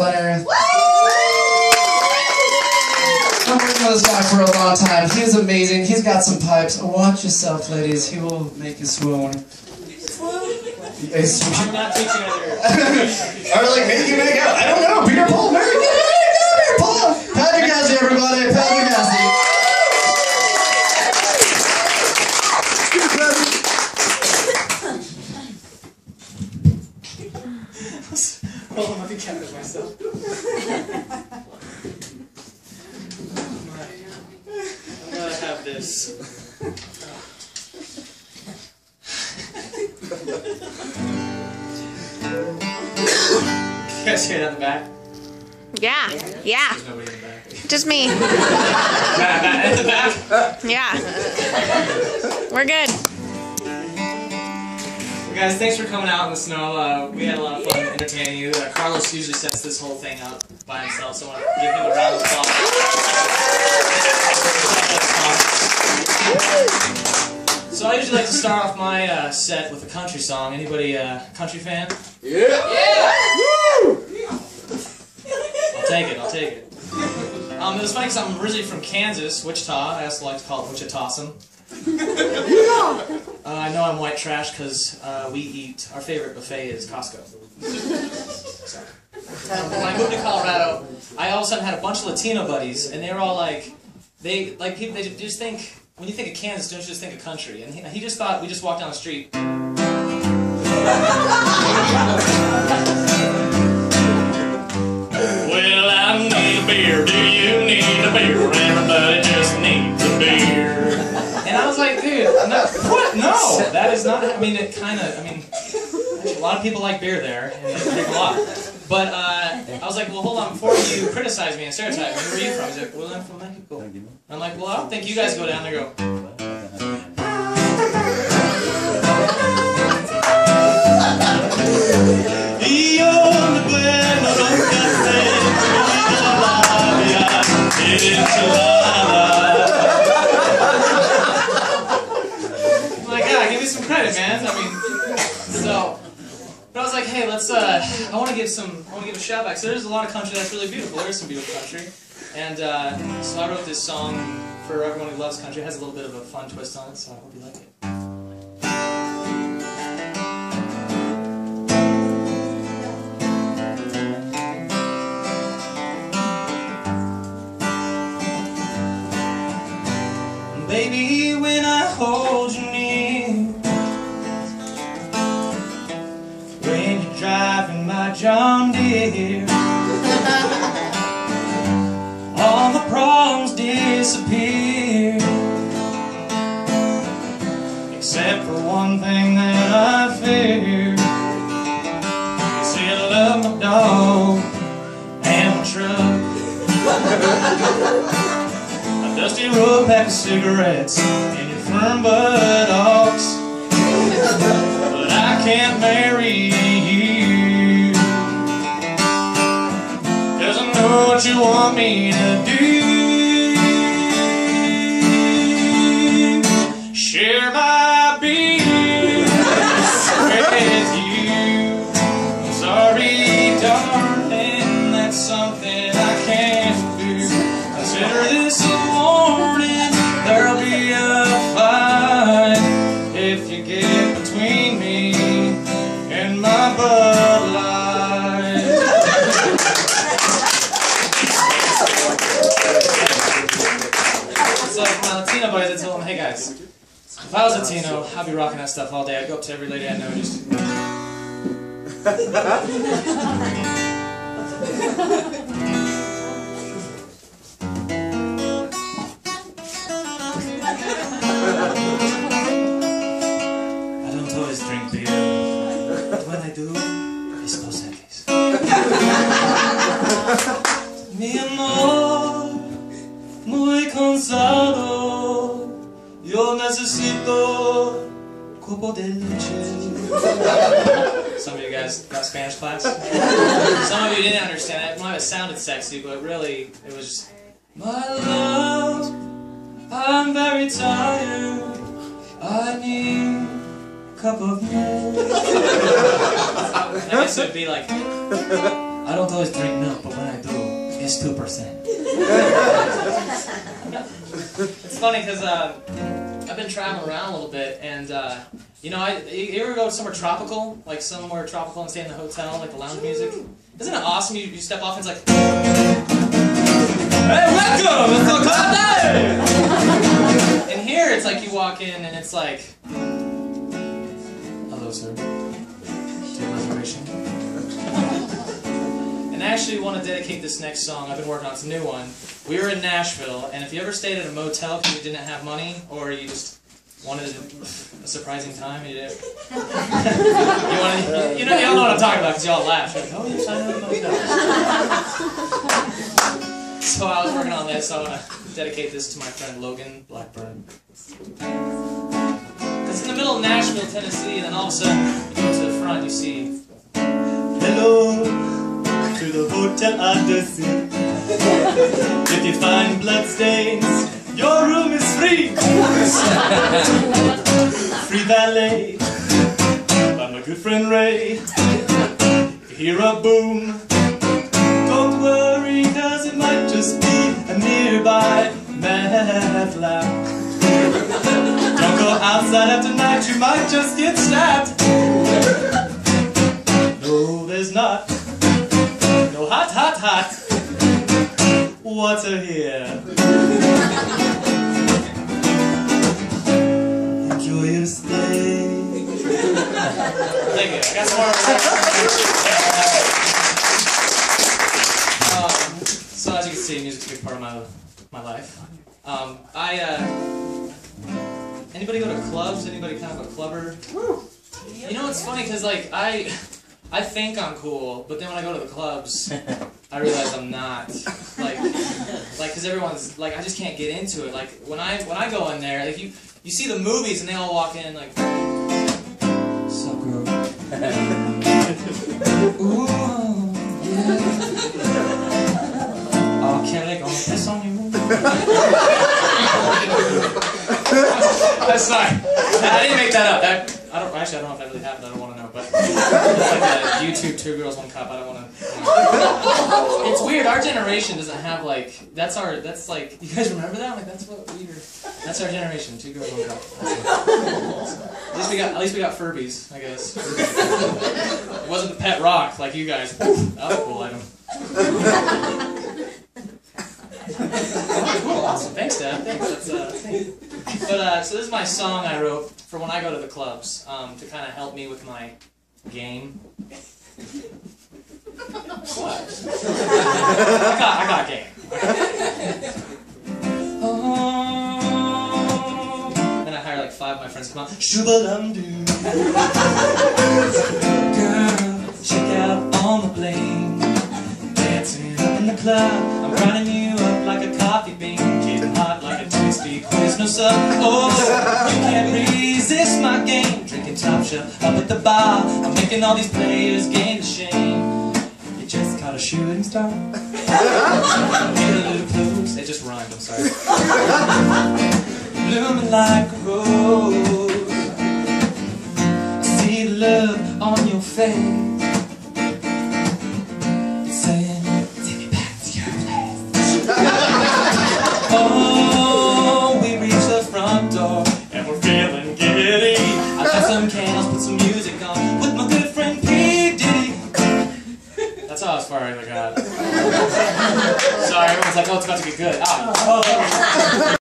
I've been working this guy for a long time. He is amazing. He's got some pipes. Watch yourself, ladies. He will make you swoon. Yes. I'm not teaching other. or like make you make out. I don't know. Peter Paul. Very good. Peter Paul. Patrick Hesse, everybody. Patrick Hesse. Hold on, let me count it myself. I'm gonna have this. you guys hear that in the back? Yeah, yeah, There's nobody in the back. just me. Matt, Matt, in the back. Yeah, we're good. Well, guys, thanks for coming out in the snow. Uh, we had a lot of fun entertaining you. Uh, Carlos usually sets this whole thing up by himself, so I want to give him a round of applause. So I usually like to start off my uh, set with a country song. Anybody uh, country fan? Yeah! Yeah! I'll take it. I'll take it. Um, it was funny because I'm originally from Kansas, Wichita. I also like to call it Wichitawesome. Uh, I know I'm white trash because uh, we eat, our favorite buffet is Costco. So, um, when I moved to Colorado, I all of a sudden had a bunch of Latino buddies, and they were all like, they like people. They just think when you think of Kansas, don't you just think of country? And he, he just thought we just walked down the street. No, that is not. I mean, it kind of. I mean, a lot of people like beer there, and they drink a lot. But uh, I was like, well, hold on. Before you criticize me and stereotype me, where are you from? He's like, well, I'm from Mexico. And I'm like, well, I don't think you guys go down there. Go. Y I want to give some. I want to give a shout back. So there's a lot of country that's really beautiful. There's some beautiful country, and uh, so I wrote this song for everyone who loves country. It has a little bit of a fun twist on it, so I hope you like it. Baby, when John Deere, all the problems disappear, except for one thing that I fear. You see, I love my dog and my truck. A dusty road pack of cigarettes and your firm buttocks. What you want me to do. If I was Latino, I'd be rocking that stuff all day. I'd go up to every lady I know just. I don't always drink beer, but when I do, it's Dos Equis. Mi amor, muy cansado, necesito de leche. Some of you guys got Spanish class. Some of you didn't understand it. Well, it sounded sexy, but really, it was just, my love, I'm very tired. I need a cup of milk. I guess it would be like, I don't always drink milk, but when I do, it's 2%. it's funny because uh, been traveling around a little bit, and uh, you know, I you ever go somewhere tropical, like somewhere tropical, and stay in the hotel, like the lounge music? Isn't it awesome? You, you step off and it's like, Hey, welcome! It's club! And here it's like you walk in and it's like, Hello, sir. Do you have reservation? Actually want to dedicate this next song. I've been working on it's a new one. We were in Nashville, and if you ever stayed at a motel because you didn't have money, or you just wanted a, surprising time, you did. you want to, you know, you all know what I'm talking about because y'all laugh. Like, oh yes, I know the so I was working on this. So I want to dedicate this to my friend Logan Blackburn. It's in the middle of Nashville, Tennessee, and then all of a sudden you go to the front, you see, hello to the hotel sea. If you find bloodstains, your room is free. free valet by my good friend Ray. Hear a boom. Don't worry, cause it might just be a nearby meth lab. Don't go outside after night, you might just get stabbed. No, there's not. Hot. Water here. Enjoy your stay. Thank you. I got some more. um, so as you can see, music's a big part of my my life. Um, I uh, anybody go to clubs? Anybody kind of a clubber? You know what's funny? Cause like I I think I'm cool, but then when I go to the clubs, I realize I'm not. Like like cause everyone's like I just can't get into it. Like when I when I go in there, like you you see the movies and they all walk in like. Girl? Ooh, yeah. Oh, Kelly, gonna piss on you? That's sorry. I didn't make that up. That I don't actually I don't know if that really happened. like a YouTube Two Girls One Cup. I don't want to. It's weird. Our generation doesn't have like that's our that's like you guys remember that? Like that's what we were. That's our generation. Two Girls One Cup. At least we got at least we got Furbies. I guess. It wasn't the pet rock like you guys. That was a cool item. cool, awesome. Thanks, Dad. Thanks. That's, uh, thanks. But uh, so this is my song I wrote for when I go to the clubs um, to kind of help me with my game. What? I got, I got game. Oh. Then I hire like five of my friends to come out. Shoobalum-doo. Girl, check out on the bling. Dancing up in the club. I'm grinding you up like a coffee bean. Getting hot like a twisty quiz. No sub. Oh, you can't resist my game. Drinking top shelf up at the bar. I'm making all these players gain the shame. You just caught a shooting star. Close. It just rhymed. I'm sorry. Blooming like a rose. I see the love on your face. Some music on with my good friend P. Diddy. That's all as far as I got. Sorry, everyone's like, oh, it's about to get good. Ah, oh.